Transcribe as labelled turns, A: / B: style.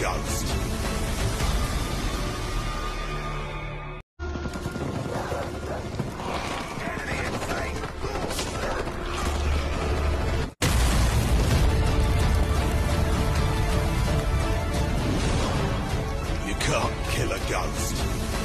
A: ghost. You can't kill a ghost.